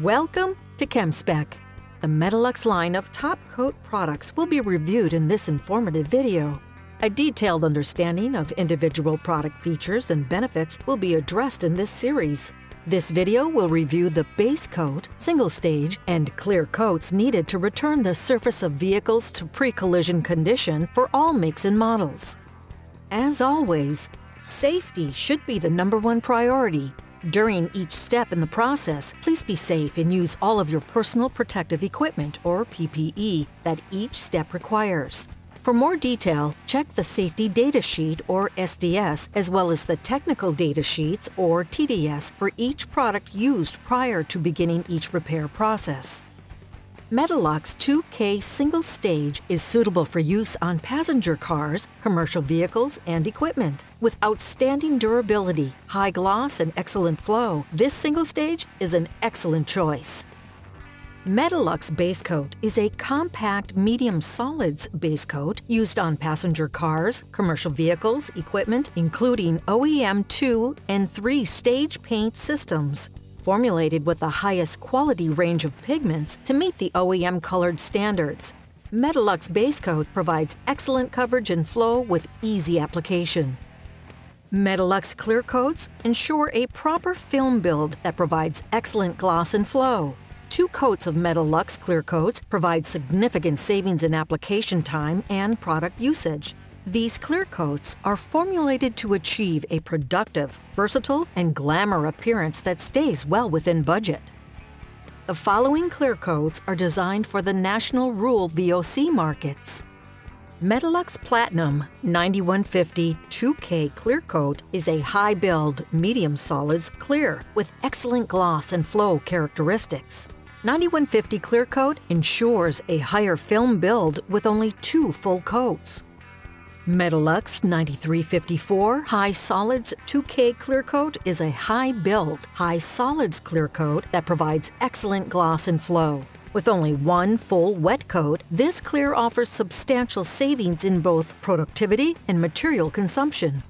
Welcome to ChemSpec. The Metalux line of top coat products will be reviewed in this informative video. A detailed understanding of individual product features and benefits will be addressed in this series. This video will review the base coat, single stage, and clear coats needed to return the surface of vehicles to pre-collision condition for all makes and models. As always, safety should be the number one priority during each step in the process, please be safe and use all of your personal protective equipment, or PPE, that each step requires. For more detail, check the Safety Data Sheet, or SDS, as well as the Technical Data Sheets, or TDS, for each product used prior to beginning each repair process. Metalux 2K single stage is suitable for use on passenger cars, commercial vehicles, and equipment. With outstanding durability, high gloss, and excellent flow, this single stage is an excellent choice. Metalux base coat is a compact medium solids base coat used on passenger cars, commercial vehicles, equipment, including OEM 2 and 3 stage paint systems formulated with the highest quality range of pigments to meet the OEM colored standards. Metalux Base Coat provides excellent coverage and flow with easy application. Metalux Clear Coats ensure a proper film build that provides excellent gloss and flow. Two coats of Metalux Clear Coats provide significant savings in application time and product usage. These clear coats are formulated to achieve a productive, versatile, and glamour appearance that stays well within budget. The following clear coats are designed for the National Rule VOC markets. Metalux Platinum 9150 2K Clear Coat is a high build, medium solids clear with excellent gloss and flow characteristics. 9150 Clear Coat ensures a higher film build with only two full coats. Metalux 9354 High Solids 2K Clear Coat is a high build, high solids clear coat that provides excellent gloss and flow. With only one full wet coat, this clear offers substantial savings in both productivity and material consumption.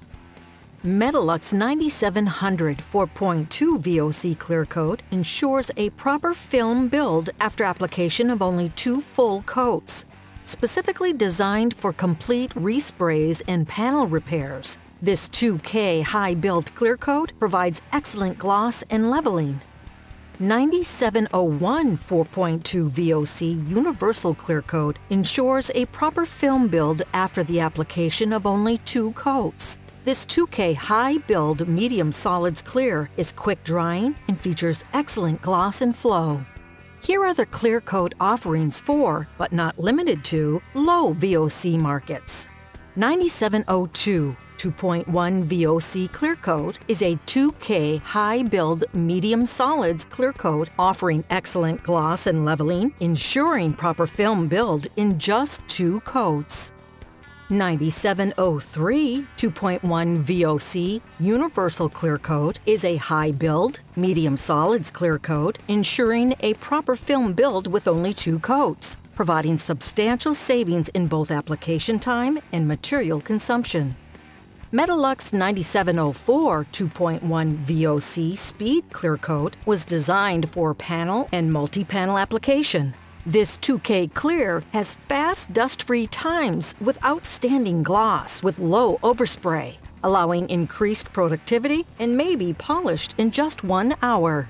Metalux 9700 4.2 VOC clear coat ensures a proper film build after application of only two full coats. Specifically designed for complete resprays and panel repairs, this 2K high build clear coat provides excellent gloss and leveling. 9701 4.2 VOC Universal Clear Coat ensures a proper film build after the application of only two coats. This 2K high build medium solids clear is quick drying and features excellent gloss and flow. Here are the clear coat offerings for, but not limited to, low VOC markets. 9702 2.1 VOC clear coat is a 2K high build medium solids clear coat offering excellent gloss and leveling, ensuring proper film build in just two coats. 9703 2.1 VOC Universal Clear Coat is a high build, medium solids clear coat, ensuring a proper film build with only two coats, providing substantial savings in both application time and material consumption. Metalux 9704 2.1 VOC Speed Clear Coat was designed for panel and multi-panel application. This 2K Clear has fast dust-free times with outstanding gloss with low overspray, allowing increased productivity and may be polished in just one hour.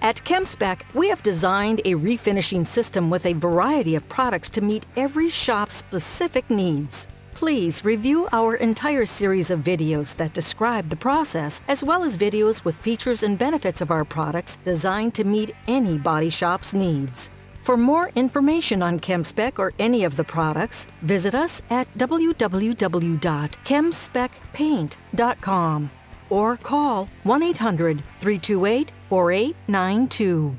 At ChemSpec, we have designed a refinishing system with a variety of products to meet every shop's specific needs. Please review our entire series of videos that describe the process, as well as videos with features and benefits of our products designed to meet any body shop's needs. For more information on ChemSpec or any of the products, visit us at www.chemspecpaint.com or call 1 800 328 4892.